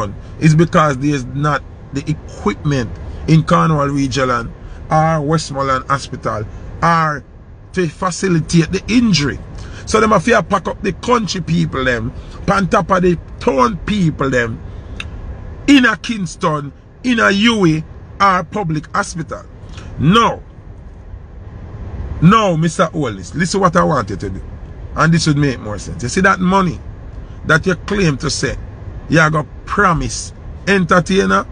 done is because there's not the equipment in Cornwall Regional or Westmoreland Hospital or to facilitate the injury. So them have to pack up the country people them, on top of the town people them, in a Kingston, in a UWI or public hospital. No. No, Mr. Holness, listen what I want you to do. And this would make more sense. You see that money that you claim to say, you are promise entertainer.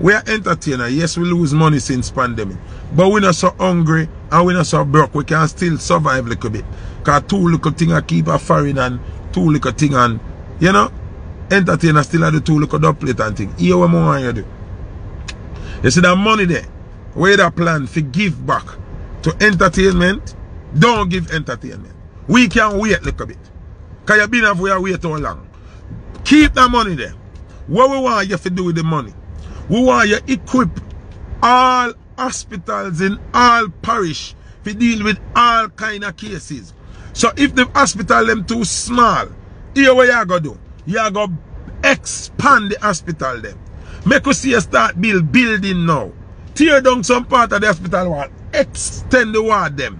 We are entertainer. Yes, we lose money since pandemic. But we're not so hungry and we're not so broke. We can still survive a little bit. Because two little things I keep a foreign and two little things and, you know, entertainer still have the two little dub plate and thing. Here what more you do. You see that money there, where that plan to give back to entertainment, don't give entertainment. We can wait a little bit. Because you've been we wait too long. Keep that money there. What we want you to do with the money? We want you equip all hospitals in all parish to deal with all kind of cases. So if the hospital them too small, here what you go do? You go expand the hospital them. Make us see you start build building now. Tear down some part of the hospital wall. Extend the ward them.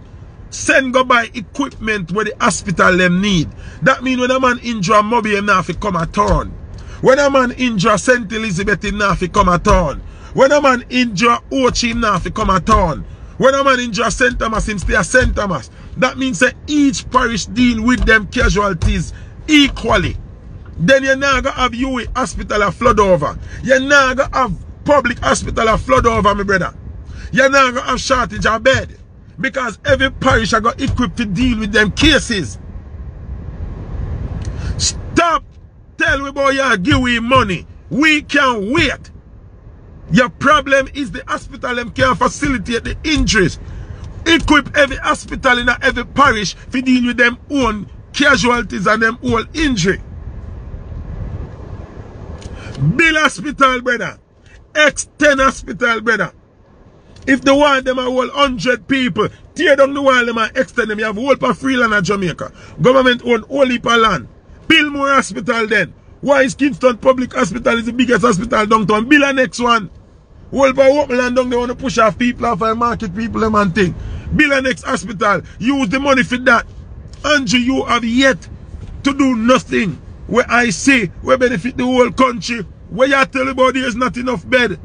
Send go buy equipment where the hospital them need. That mean when a man injure Mobay him now come a turn. When a man injure St. Elizabeth him now come a turn. When a man injure Ochi him now come a turn. When a man injure St. Thomas him stay at St. Thomas. That means that each parish deal with them casualties equally. Then you're not going to have UWI hospital a flood over. You're not going to have public hospital a flood over, my brother. You're not going to have shortage of bed. Because every parish I got equipped to deal with them cases. Stop tell me about you give we money. We can wait. Your problem is the hospital them can facilitate the injuries. Equip every hospital in every parish to deal with them own casualties and them own injury. Bill hospital, brother. Extend hospital, brother. If the want them a whole hundred people, tear down the wall them and extend them. You have whole for Freeland and Jamaica. Government own whole heap of land. Build more hospital then. Why is Kingston Public Hospital is the biggest hospital downtown? Build a next one. Whole for open land down they want to push off people off and market people them and thing. Build a next hospital. Use the money for that. Andrew, you have yet to do nothing where I say we benefit the whole country. Where you tell about there's not enough bed.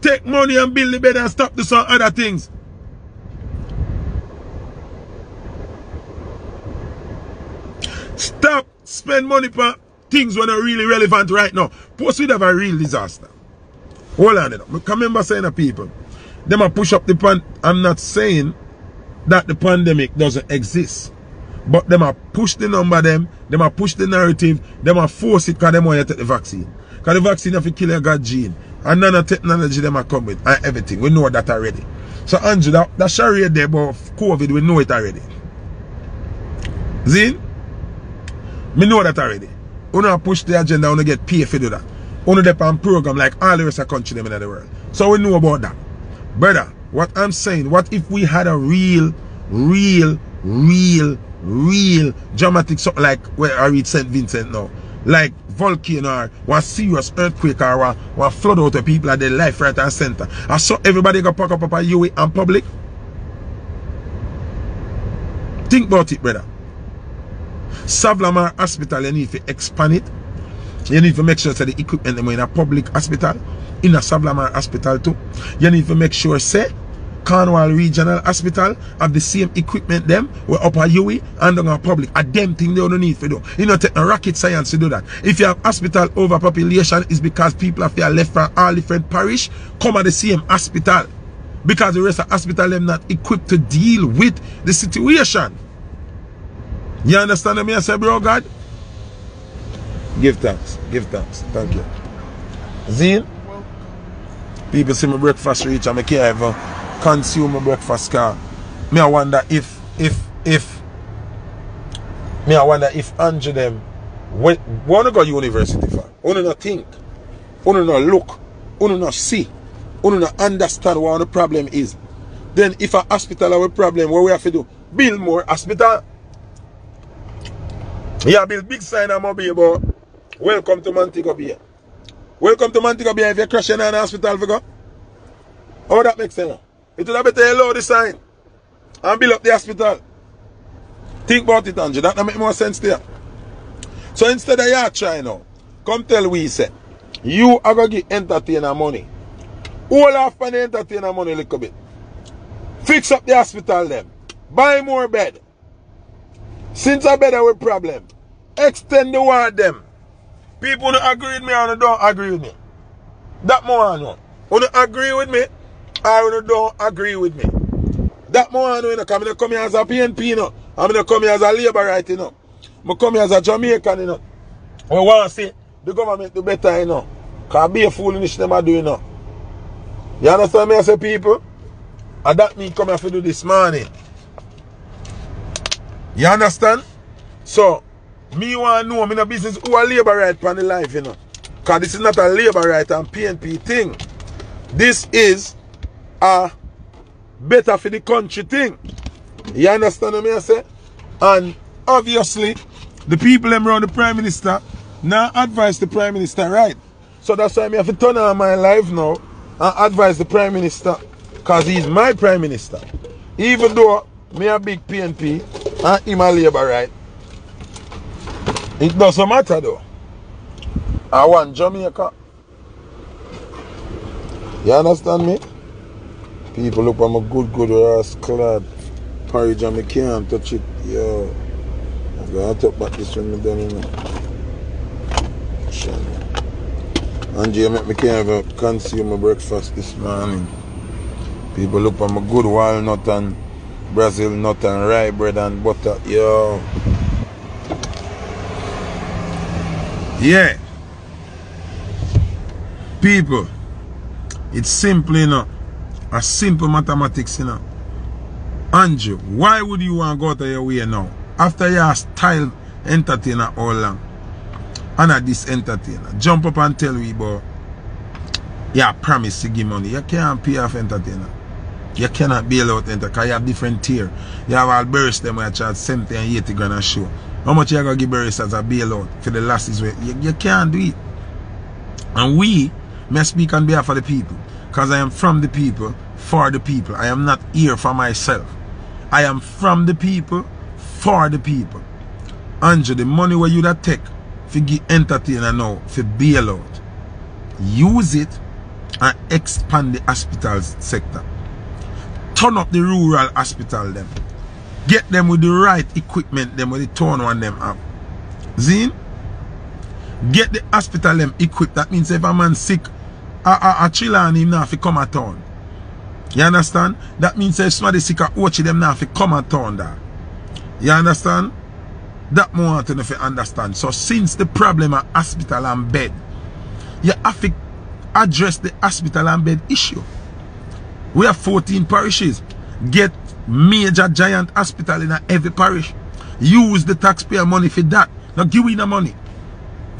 Take money and build the bed and stop the some other things. Stop spend money for things when are really relevant right now. Post we have a real disaster. Hold on. I remember saying to people, them a push up the pan. I'm not saying that the pandemic doesn't exist. But them a push the number them, them a push the narrative, them a force it because them want to take the vaccine. Because the vaccine have to kill your God gene. And nanotechnology them a come with and everything. We know that already. So Andrew, that, that charade there about COVID, we know it already. Zin? Me know that already. Uno push the agenda, uno get paid for that. Uno dep on program like all the rest of country them in the world. So we know about that. Brother, what I'm saying, what if we had a real, real, real, real dramatic something like where I read St. Vincent now. Like volcano or serious earthquake or one, flood out of people at their life right and center. I saw everybody go pack up up a UWI and public. Think about it, brother. Sav-la-Mar Hospital, you need to expand it. You need to make sure that the equipment them in a public hospital, in a Sav-la-Mar Hospital too. You need to make sure say Cornwall Regional Hospital have the same equipment them we up a UWI and on a public. A damn thing they don't need to do. You know, take a rocket science to do that. If you have hospital overpopulation, it's because people have left from all different parish come at the same hospital. Because the rest of the hospital them not equipped to deal with the situation. You understand me? I say, bro, God? Give thanks. Give thanks. Thank you. Zine? People see my breakfast reach and I can't even consume breakfast car. Me I wonder if if if me I wonder if Andrew them when wanna go university for? Wanna not think. Wanna not look. Wanna not see. Wanna not understand what the problem is. Then if a hospital have a problem, what we have to do? Build more hospital. Yeah, build big sign I'm about welcome to Montego Bay. Welcome to Montego Bay if you're crashing in an hospital for go. How that make sense? It would have better allow the sign and build up the hospital. Think about it, Andrew. That make more sense there. So instead of you trying now, come tell we say, you are going to get entertainer money. All off on the entertainer money a little bit. Fix up the hospital them. Buy more bed. Since I better with problem. Extend the ward them. People don't agree with me or don't agree with me. That more I know. When you agree with me or you don't agree with me. That more I know, you know, because I come here as a PNP, you know. I'm going to come here as a laborite, you know. I come here as a Jamaican, you know. We want to see the government do better, you know. Because be a foolish them are doing, you know. You understand me, I say, people? And that me come here to do this morning. You understand? So, me want to know, I'm in a business who are right, on the life, you know. Because this is not a laborite and PNP thing. This is a better for the country thing. You understand what I say? And obviously, the people them around the Prime Minister now advise the Prime Minister right. So that's why I have to turn on my life now and advise the Prime Minister because he's my Prime Minister. Even though me a big PNP and him a Laborite, it doesn't matter though. I want Jamaica. You understand me? People look I'm a good, good ass clad me can't touch it. Yo. I'm gonna talk about this when me done you know. Angie make me can't even consume my breakfast this morning. People look for my good walnut and Brazil nut and rye bread and butter. Yo. Yeah. People, it's simple, you know. A simple mathematics, you know. Andrew, why would you want to go of your way now? After you are style entertainer all long. And at this entertainer. Jump up and tell me about you promise to give money. You can't pay off entertainer. You cannot bail out entertainer because you have different tier. You have all burst them where charge 70 and 80 grand a show. How much you are going to give burst as a bailout for the losses? Where you, you can't do it. And we may speak on behalf of the people. Because I am from the people, for the people. I am not here for myself. I am from the people, for the people. Andrew, the money where you that take for give entertainer now, for bailout, use it and expand the hospital sector. Turn up the rural hospital them. Get them with the right equipment them with the turn one them up. Zine? Get the hospital them equipped. That means if a man sick, a, chiller and him now come at town. You understand? That means if somebody sick a watch them now fi come at town there. You understand? That more want to understand. So since the problem of hospital and bed, you have to address the hospital and bed issue. We have 14 parishes. Get major giant hospital in every parish. Use the taxpayer money for that. Now give we the money.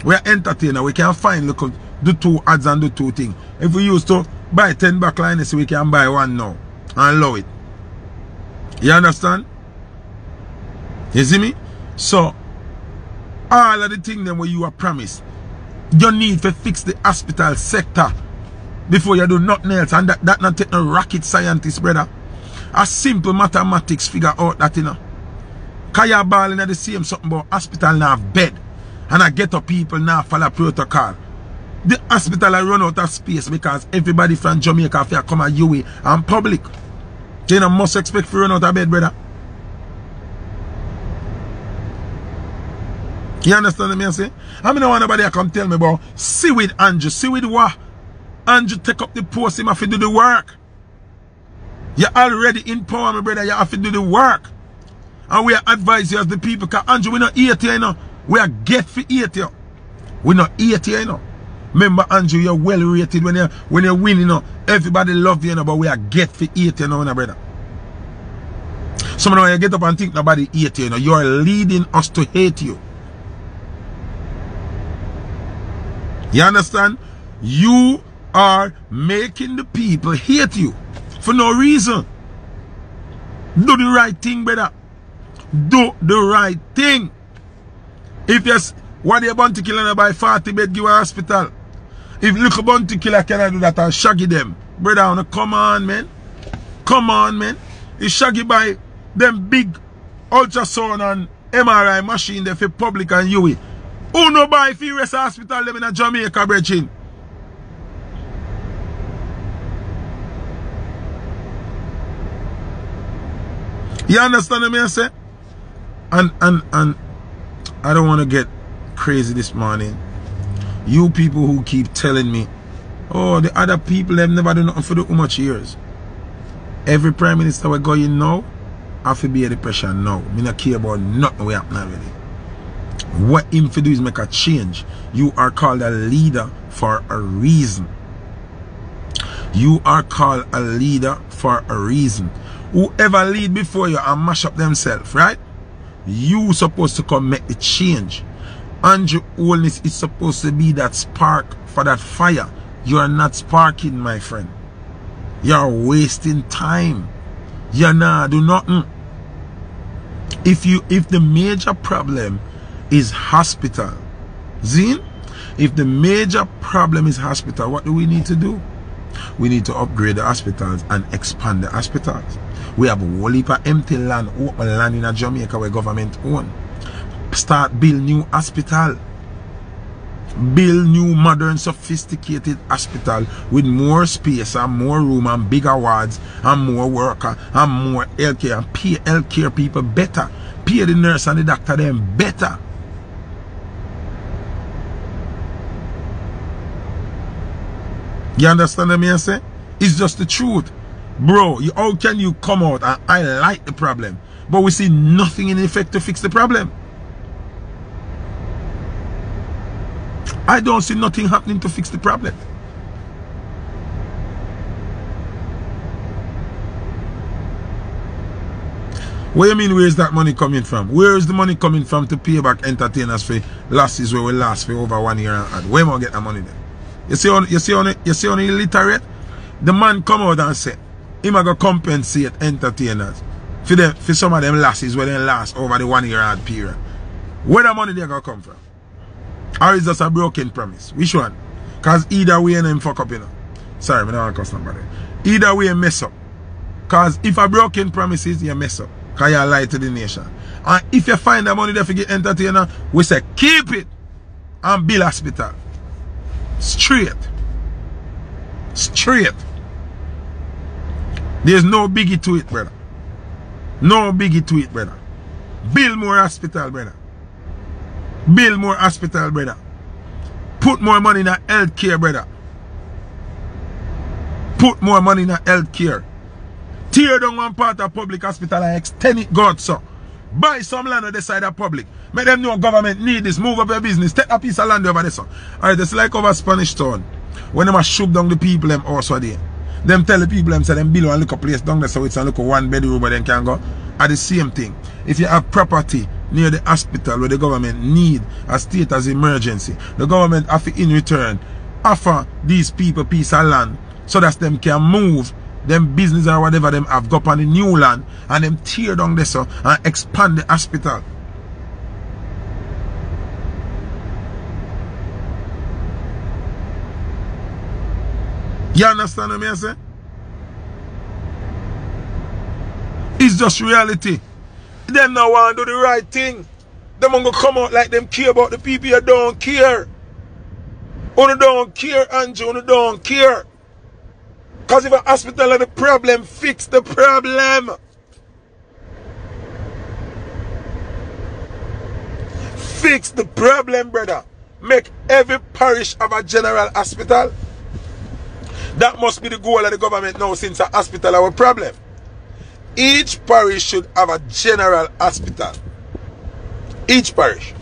We are entertainer. We can find look do two ads and do two things. If we used to buy 10 backlines, we can buy one now and love it. You understand? You see me? So all of the things them where you are promised, you need to fix the hospital sector before you do nothing else. And that, that not take no rocket scientist, brother. A simple mathematics figure out that, you know. Kaya balling at the same something about hospital now have bed. And I get up people now follow protocol. The hospital I run out of space because everybody from Jamaica have come at UWI and public. They know must expect to run out of bed, brother. You understand what I say? I mean, I want nobody come tell me about see with Andrew. See with what? Andrew take up the post, him have to do the work. You're already in power, my brother. You have to do the work. And we advise you as the people. Because Andrew, we're not here, you know. We are get for here. We're not here, you know. Remember, Andrew, you're well rated when you when you win, you know. Everybody love you, you know, but we are get for eat, you know, brother. Some of you get up and think nobody eat you, you know. You are leading us to hate you. You understand? You are making the people hate you for no reason. Do the right thing, brother. Do the right thing. If yes, what you want to kill and buy 40 bed give a hospital. If look little bounty killer cannot do that, I'll shaggy them. Brother, on, come on, man. Come on, man. It's shaggy by them big ultrasound and MRI machine there for public and you. Who no buy if you rest hospital them in a Jamaica, brethren? You understand what I say? And and and I don't want to get crazy this morning. You people who keep telling me, oh, the other people have never done nothing for the much years. Every prime minister we're going now, have to be a depression now. Me not care about nothing we happen already. What him to do is make a change. You are called a leader for a reason. You are called a leader for a reason. Whoever lead before you and mash up themselves, right? You supposed to come make the change. Andrew Holness is supposed to be that spark for that fire. You are not sparking, my friend. You are wasting time. You not do nothing. If you if the major problem is hospital, Zine, if the major problem is hospital, what do we need to do? We need to upgrade the hospitals and expand the hospitals. We have a whole heap of empty land, open land in Jamaica where government own. Start build new hospital. Build new modern sophisticated hospital with more space and more room and bigger wards and more worker and more healthcare and pay healthcare people better. Pay the nurse and the doctor them better. You understand what I say? It's just the truth. Bro, you, how can you come out and highlight the problem, but we see nothing in effect to fix the problem? I don't see nothing happening to fix the problem. What you mean where is that money coming from? Where is the money coming from to pay back entertainers for losses where we last for over one year and where more get the money then? You see on you see on you see on illiterate? The man come out and say him a go compensate entertainers for them for some of them losses where they last over the one year odd period. Where the money they gonna come from? Or is just a broken promise? Which one? Cause either way them fuck up, you know. Sorry, I don't want to cuss somebody. Either way mess up. Cause if a broken promises, you mess up. Cause you lie to the nation. And if you find the money there for get entertainer, we say keep it and build hospital. Straight. Straight. There's no biggie to it, brother. No biggie to it, brother. Build more hospital, brother. Build more hospital, brother. Put more money in health care, brother. Put more money in health care. Tear down one part of public hospital and extend it, God, so. Buy some land on the side of public. Make them know government need this. Move up your business. Take a piece of land over there, so. Alright, it's like over Spanish town. When they must shoot down the people, them also there. Them tell the people them say them build one little place down there so it's a little one bedroom where they can go. Are the same thing. If you have property near the hospital where the government need a state as emergency, the government have to in return offer these people piece of land so that them can move them business or whatever them have got on the new land and them tear down this so and expand the hospital. You understand what I say? It's just reality. Them now want to do the right thing. Them going to come out like them care about the people you don't care. You don't care, Andrew. You don't care. Because if a hospital has the problem, fix the problem. Fix the problem, brother. Make every parish have a general hospital. That must be the goal of the government now since a hospital have a problem. Each parish should have a general hospital. Each parish.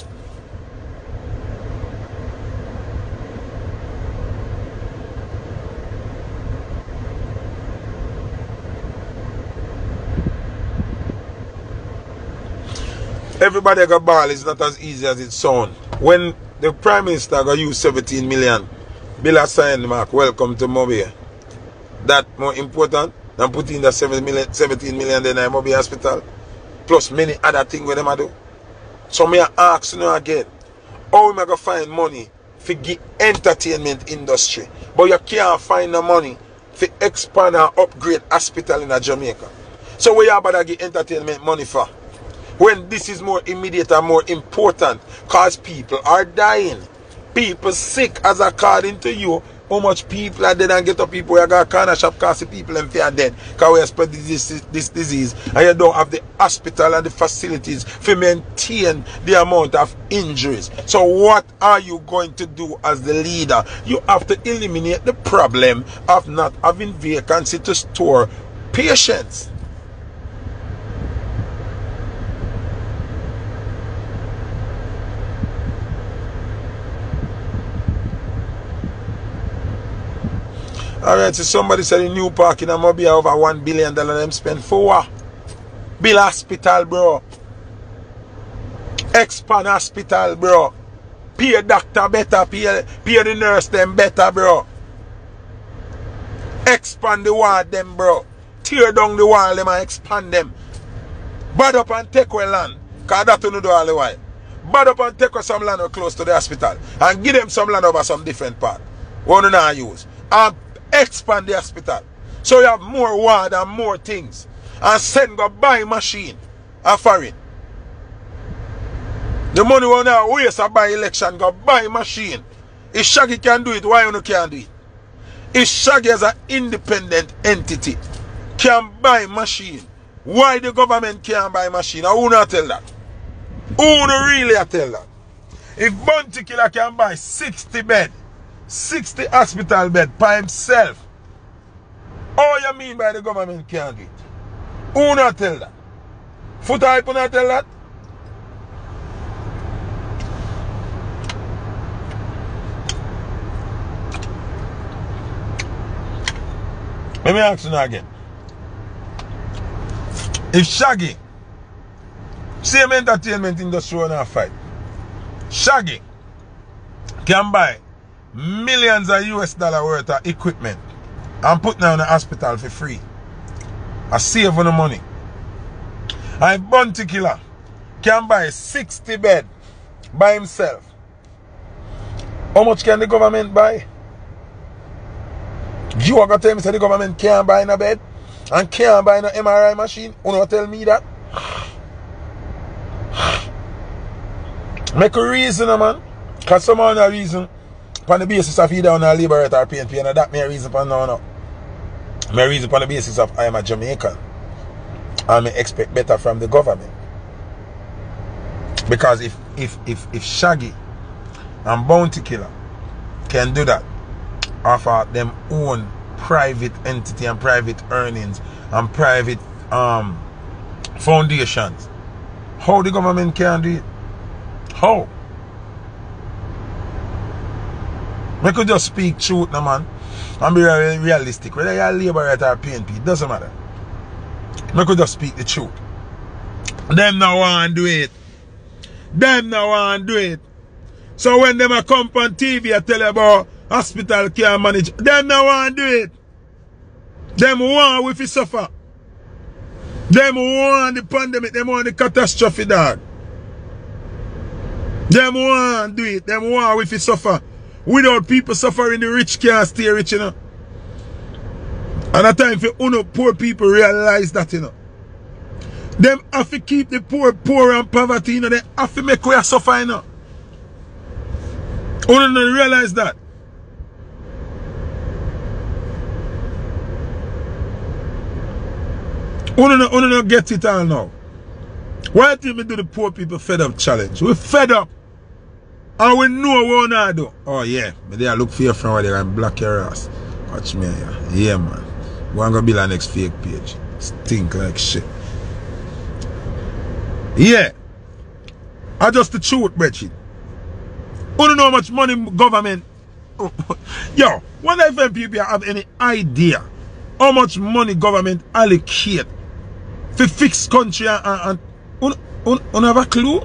Everybody got ball is not as easy as it sounds. When the Prime Minister got use 17 million Bill has signed, Mark. Welcome to Mobay. That more important than putting the 7 million, 17 million in the Mobay Hospital. Plus many other things where them I do. So me ask you again. How am I to find money for the entertainment industry. But you can't find the money for expand and upgrade hospital in Jamaica. So where you about to get entertainment money for? When this is more immediate and more important because people are dying. People sick as according to you how much people are dead and get up people where got a corner shop cause the people and are dead. Because we spread this, this, this disease and you don't have the hospital and the facilities to maintain the amount of injuries. So what are you going to do as the leader? You have to eliminate the problem of not having vacancy to store patients. Alright, so somebody said in New Park in Amobia over one billion dollar them spend for what? Bill hospital, bro. Expand hospital, bro. Pay doctor better, pay, pay the nurse them better, bro. Expand the ward them, bro. Tear down the wall them and expand them. Bad up and take away land. Cause that don't do all the while. Bad up and take away some land close to the hospital. And give them some land over some different part. One not use. And expand the hospital. So you have more ward and more things. And send go buy machine and foreign. The money will now waste to buy election, go buy machine. If Shaggy can do it, why you can't do it? If Shaggy as an independent entity can buy machine, why the government can't buy machine? I will not tell that. Who really tell that? If Bounty Killer can buy 60 bed 60 hospital bed by himself. All you mean by the government can't get? Who not tell that? Foot hype not tell that? Let me ask you now again. If Shaggy, same entertainment industry on our fight, Shaggy can buy millions of US dollar worth of equipment and put now in the hospital for free. I save on the money. And Bounty Killer can buy 60 bed by himself. How much can the government buy? You are going to tell me say the government can't buy a bed and can't buy no MRI machine? You know tell me that? Make a reason, man. Because some other reason on the basis of either on a laborite or PNP, and that may reason for no, no. My reason on the basis of I am a Jamaican. I may expect better from the government. Because if if if if Shaggy and Bounty Killer can do that offer them own private entity and private earnings and private um foundations, how the government can do it? How? We could just speak truth, no man. And be realistic. Whether you're a laborite or PNP, it doesn't matter. We could just speak the truth. Them now want do it. Them now want do it. So when them a come on TV and tell you about hospital care manage, them now want do it. Them want we fi suffer. Them want the pandemic, them want the catastrophe, dog. Them want do it, them want we fi suffer. Without people suffering, the rich can't stay rich, you know. And at time for uno poor people realize that, you know. Them have to keep the poor poor and poverty, you know. They have to make we suffer, you know. Uno don't realize that. Uno don't, don't get it all now. Why do we do the poor people fed up challenge? We fed up. And we know what we do. Oh yeah, but they are look for friend where they can block your ass. Watch me here. Yeah man. We're gonna build our next fake page. Stink like shit. Yeah. I just the truth, Bretchy. You don't know how much money government Yo, wonder if MPP have any idea how much money government allocate to fix country and, and, and un, un, have a clue?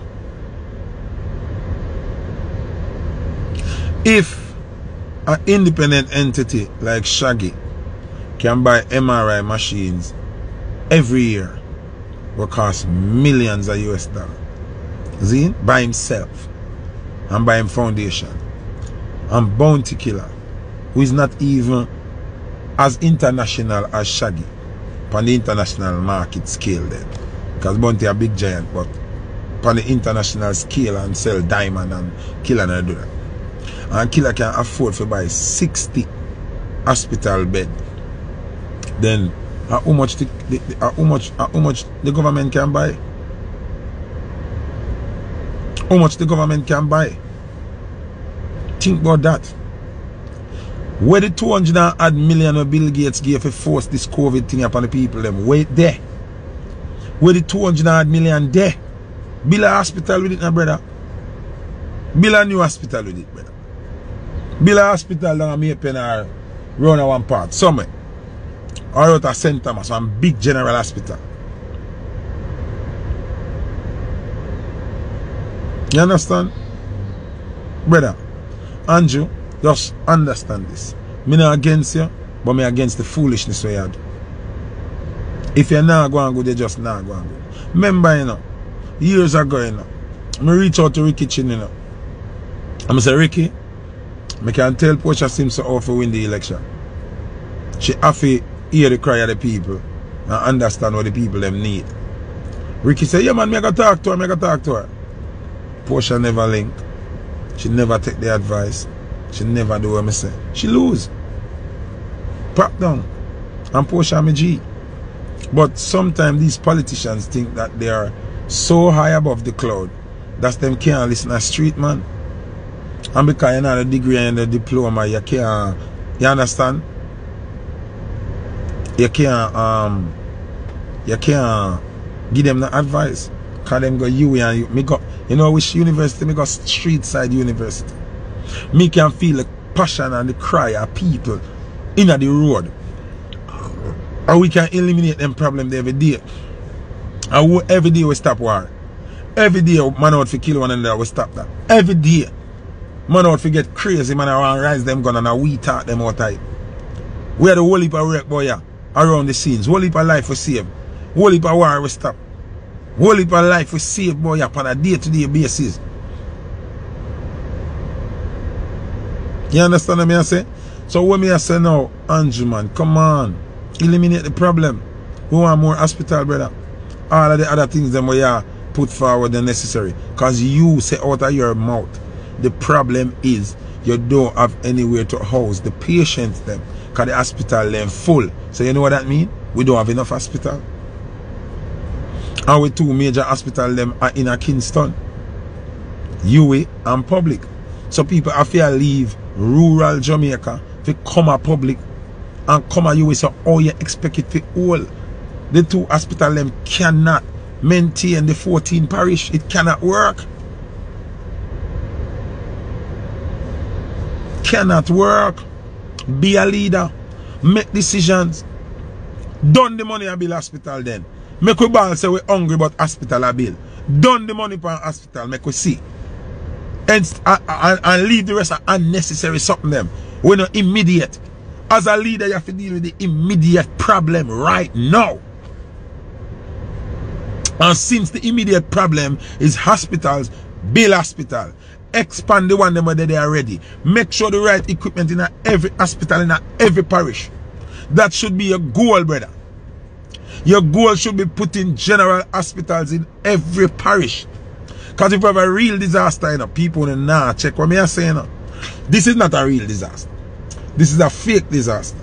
If an independent entity like Shaggy can buy MRI machines every year will cost millions of US dollars. See? By himself and by him foundation. and bounty killer who is not even as international as Shaggy on the international market scale then. Because Bounty a big giant, but on the international scale and sell diamond and killer and do that. And killer can afford to buy 60 hospital bed. Then uh, how much the, the, uh, how much uh, how much the government can buy? How much the government can buy? Think about that. Where the 200 odd million of Bill Gates gave to force this COVID thing upon the people them? Wait there. Where the 200 odd million there? Bill a hospital with it now, brother. Bill a new hospital with it, brother. Bill hospital down me pen or round one part, somewhere. Or out of St. Thomas, one big general hospital. You understand? Brother, Andrew, just understand this. Me not against you, but me against the foolishness we had. If you're not going good, you're just not going good. Remember, you know, years ago, you know, me reach out to Ricky Chin, you know. I'm say, Ricky, I can tell Portia Simpson how to win the election. She have to hear the cry of the people and understand what the people them need. Ricky say, yeah man, I talk to her, I talk to her. Portia never link. She never take the advice. She never do what me say. She lose. Prop down. And Portia me G. But sometimes these politicians think that they are so high above the cloud that them can't listen to street man. And because you know the degree and the diploma, you can't you understand? You can't um you can't give them the advice. Cause them go you and you me go you know which university me go street side university. Me can feel the passion and the cry of people in the road. And we can eliminate them problem every day. And every day we stop war. Every day man out to kill one and another, we stop that. Every day. Man out for get crazy, man want rise them gun and we talk them out time. We are the whole heap of wreck boy yeah, around the scenes. Whole heap of life we save. Whole heap of war we stop. Whole heap of life we save boy yeah, on a day to day basis. You understand what I say? So what me I say now, Andrew man, come on. Eliminate the problem. We want more hospital, brother. All of the other things them we are put forward are necessary. Because you say out of your mouth, the problem is you don't have anywhere to house the patients them. Because the hospital them full. So you know what that mean? We don't have enough hospital. Our two major hospital them are in a Kingston. UWI and public. So people have to leave rural Jamaica to come a public and come you with so all you expect it to all. The two hospital them cannot maintain the 14 parish. It cannot work. Cannot work. Be a leader. Make decisions. Done the money a bill hospital then. Make we ball say we hungry but hospital a bill. Done the money for hospital. Make we see. And, and, and leave the rest of unnecessary something them. We're not immediate. As a leader, you have to deal with the immediate problem right now. And since the immediate problem is hospitals, build hospital. Expand the one them where they are ready. Make sure the right equipment in every hospital in every parish. That should be your goal, brother. Your goal should be putting general hospitals in every parish. Because if you have a real disaster, you know, people will not check what me are saying. You know. This is not a real disaster. This is a fake disaster.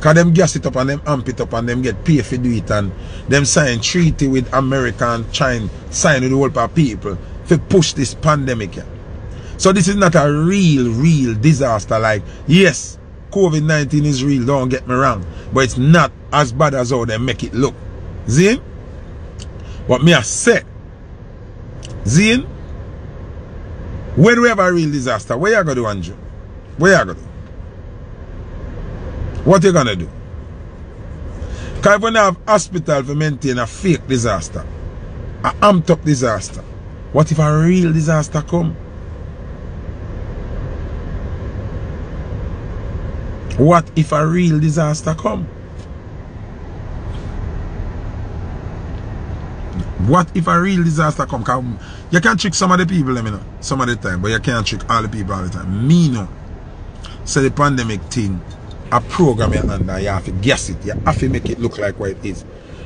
Cause them gas it up and them amp it up and them get paid for do it and them sign treaty with America and China, sign with the whole people to push this pandemic. Yeah. So this is not a real, real disaster. Like, yes, COVID-19 is real, don't get me wrong. But it's not as bad as how they make it look. Zin? What me I say, Zin, when we have a real disaster, where you going to do, Andrew? Where you going to do? What you gonna do? Because when we have hospital for maintain a fake disaster, a amped up disaster, what if a real disaster come? What if a real disaster come? What if a real disaster come? Cause you can trick some of the people, me know, some of the time, but you can't trick all the people all the time. Me no. say the pandemic thing a program you under, you have to guess it. You have to make it look like what it is.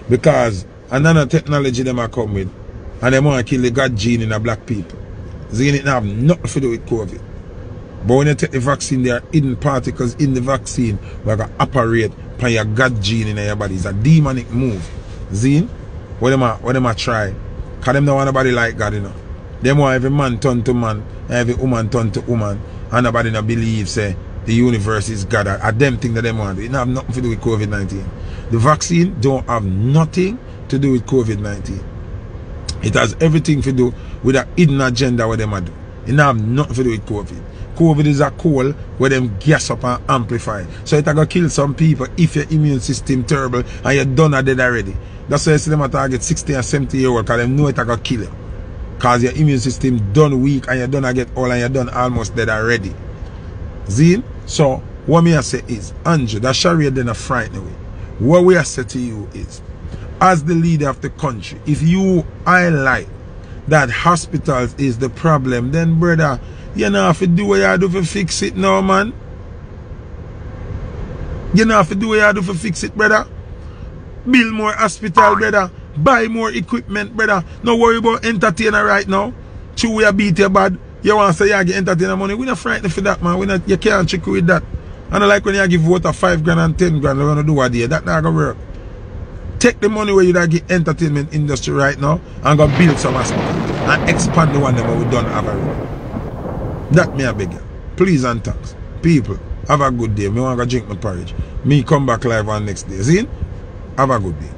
Because another technology them are come with and they want to kill the God gene in the black people. They it have nothing to do with COVID. But when you take the vaccine, there are hidden particles in the vaccine where to operate upon your God gene in your body. It's a demonic move. Zine, what them are, what them are try. Because them don't want nobody like God, you know. Them want every man turn to man, every woman turn to woman. And nobody not believe, say, the universe is God. A them thing that them want. It have nothing to do with COVID-19. The vaccine don't have nothing to do with COVID-19. It has everything to do with a hidden agenda what them do. It have nothing to do with COVID. COVID is a coal where them gas up and amplify. So it gonna kill some people if your immune system terrible and you're done or dead already. That's why I see them at target 60 and 70 year old because them know it gonna kill you. Cause your immune system done weak and you're done get all and you're done almost dead already. Zine? So what me I say is, Andrew, that Sharia then a frighten away. What we are say to you is, as the leader of the country, if you highlight that hospitals is the problem, then brother, you know have to do what you do to fix it now, man. You know have to do what you do to fix it, brother. Build more hospital, brother. Buy more equipment, brother. No worry about entertainer right now. Two we beat you bad. You want to say you get entertainer money. We not frightened for that, man. We not, you can't trick with that. And I like when you give voter 5 grand and 10 grand, you're going to do what day. That not going to work. Take the money where you that get entertainment industry right now and go build some hospital and expand the one that we don't have already. That me a beg you. Please and thanks. People, have a good day. Me want to drink my porridge. Me come back live on next day. See? Have a good day.